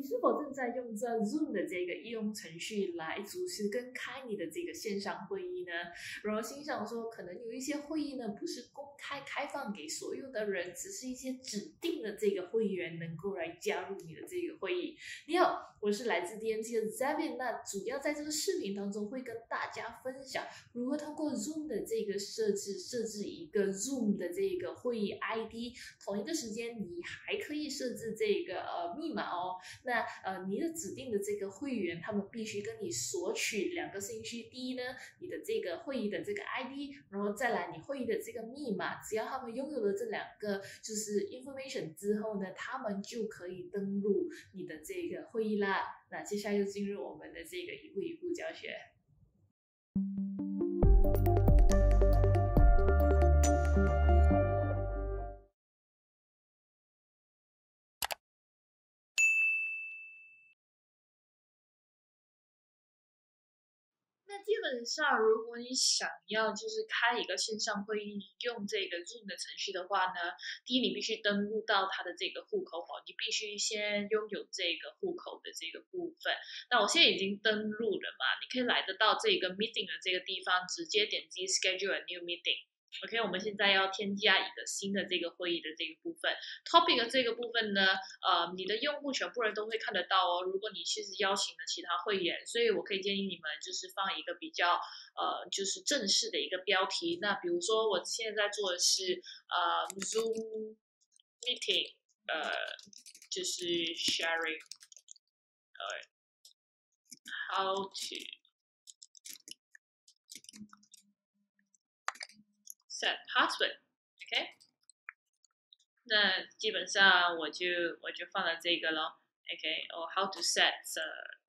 你是否正在用这 Zoom 的这个应用程序来主持跟开你的这个线上会议呢？然后心想说，可能有一些会议呢不是公开开放给所有的人，只是一些指定的这个会员能够来加入你的这个会议。你好，我是来自 DNT 的 Zavin，那主要在这个视频当中会跟大家分享如何通过 Zoom 的这个设置设置一个 Zoom 的这个会议 ID，同一个时间你还可以设置这个呃密码哦。那那呃，你的指定的这个会员，他们必须跟你索取两个信息。第一呢，你的这个会议的这个 ID，然后再来你会议的这个密码。只要他们拥有了这两个就是 information 之后呢，他们就可以登录你的这个会议啦。那接下来就进入我们的这个一步一步教学。那基本上，如果你想要就是开一个线上会议，用这个 Zoom 的程序的话呢，第一，你必须登录到它的这个户口哦，你必须先拥有这个户口的这个部分。那我现在已经登录了嘛，你可以来得到这个 Meeting 的这个地方，直接点击 Schedule a New Meeting。OK，我们现在要添加一个新的这个会议的这个部分，Topic 这个部分呢，呃，你的用户全部人都会看得到哦。如果你其实邀请了其他会员，所以我可以建议你们就是放一个比较呃，就是正式的一个标题。那比如说我现在做的是呃 Zoom Meeting，呃，就是 Sharing，呃，How to。Set password，OK，那基本上我就我就放了这个咯 o k 哦，how to set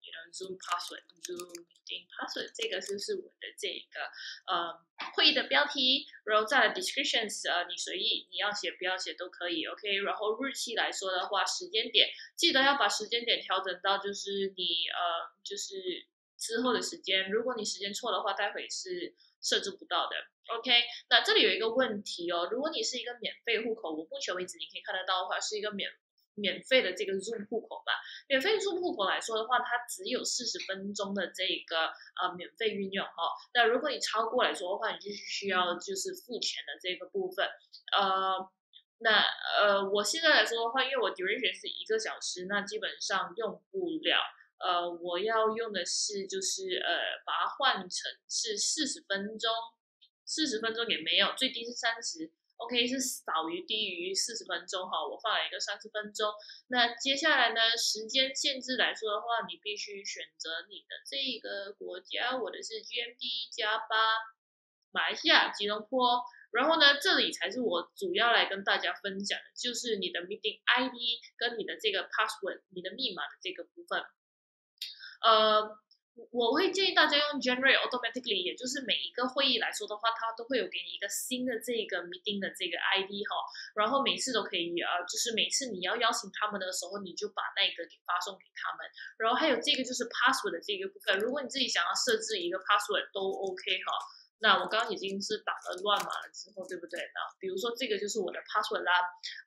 you know Zoom password，Zoom meeting password，这个就是我的这个呃会议的标题，然后再来 descriptions，呃，你随意你要写不要写都可以，OK，然后日期来说的话，时间点记得要把时间点调整到就是你呃就是之后的时间，如果你时间错的话，待会是设置不到的。OK，那这里有一个问题哦，如果你是一个免费户口，我目前为止你可以看得到的话，是一个免免费的这个 Zoom 户口嘛？免费 Zoom 户口来说的话，它只有四十分钟的这个呃免费运用哈。那如果你超过来说的话，你就需要就是付钱的这个部分。呃，那呃我现在来说的话，因为我 duration 是一个小时，那基本上用不了。呃，我要用的是就是呃把它换成是四十分钟。四十分钟也没有，最低是三十，OK 是少于低于四十分钟哈，我放了一个三十分钟。那接下来呢，时间限制来说的话，你必须选择你的这一个国家，我的是 GMT 加八，马来西亚吉隆坡。然后呢，这里才是我主要来跟大家分享的，就是你的 Meeting ID 跟你的这个 Password，你的密码的这个部分，呃。我会建议大家用 generate automatically，也就是每一个会议来说的话，它都会有给你一个新的这个 meeting 的这个 ID 哈，然后每次都可以呃，就是每次你要邀请他们的时候，你就把那个给发送给他们，然后还有这个就是 password 的这个部分，如果你自己想要设置一个 password 都 OK 哈。那我刚刚已经是打了乱码了之后，对不对？那比如说这个就是我的 password 啦，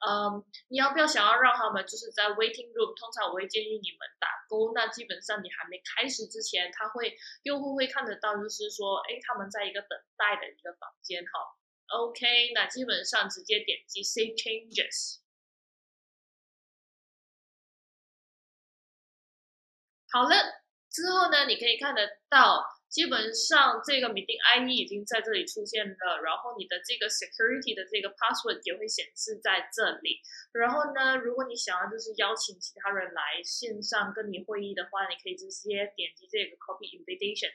嗯，你要不要想要让他们就是在 waiting room？通常我会建议你们打勾。那基本上你还没开始之前，他会用户会看得到，就是说，哎，他们在一个等待的一个房间哈。OK，那基本上直接点击 save changes。好了，之后呢，你可以看得到。基本上这个 meeting ID 已经在这里出现了，然后你的这个 security 的这个 password 也会显示在这里。然后呢，如果你想要就是邀请其他人来线上跟你会议的话，你可以直接点击这个 copy invitation。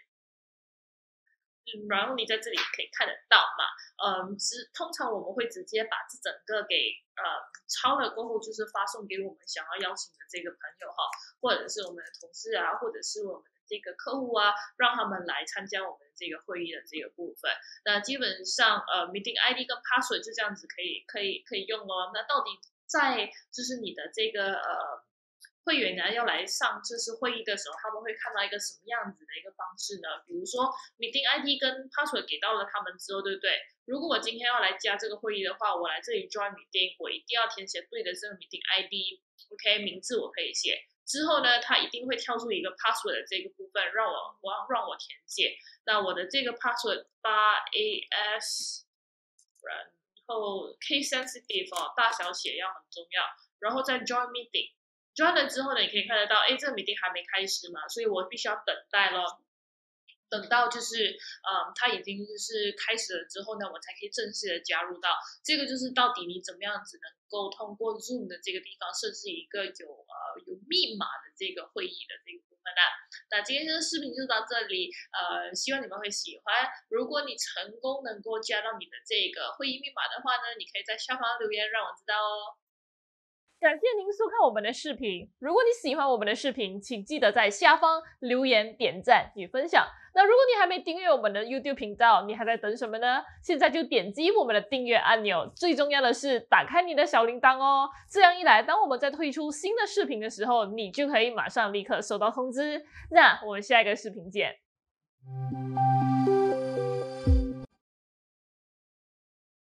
嗯，然后你在这里可以看得到嘛？嗯，直通常我们会直接把这整个给呃抄了过后，就是发送给我们想要邀请的这个朋友哈，或者是我们的同事啊，或者是我们。这个客户啊，让他们来参加我们这个会议的这个部分。那基本上，呃，meeting ID 跟 password 就这样子可以可以可以用哦。那到底在就是你的这个呃会员呢要来上这次会议的时候，他们会看到一个什么样子的一个方式呢？比如说 meeting ID 跟 password 给到了他们之后，对不对？如果我今天要来加这个会议的话，我来这里 join meeting，我一定要填写对的这个 meeting ID，OK，名字我可以写。之后呢，它一定会跳出一个 password 的这个部分，让我我让我填写。那我的这个 password 八 as，然后 case sensitive 哦，大小写要很重要。然后再 join meeting，join 了之后呢，你可以看得到，哎，这个 meeting 还没开始嘛，所以我必须要等待咯。等到就是，嗯，他已经就是开始了之后呢，我才可以正式的加入到这个，就是到底你怎么样子能够通过 Zoom 的这个地方设置一个有呃有密码的这个会议的这个部分呢？那今天的视频就到这里，呃，希望你们会喜欢。如果你成功能够加到你的这个会议密码的话呢，你可以在下方留言让我知道哦。感谢您收看我们的视频。如果你喜欢我们的视频，请记得在下方留言、点赞与分享。那如果你还没订阅我们的 YouTube 频道，你还在等什么呢？现在就点击我们的订阅按钮。最重要的是，打开你的小铃铛哦。这样一来，当我们在推出新的视频的时候，你就可以马上立刻收到通知。那我们下一个视频见。